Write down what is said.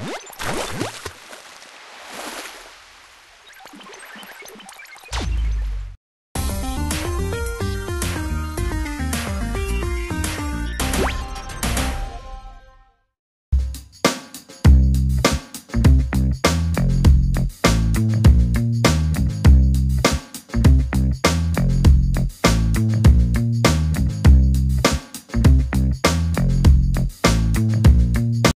What?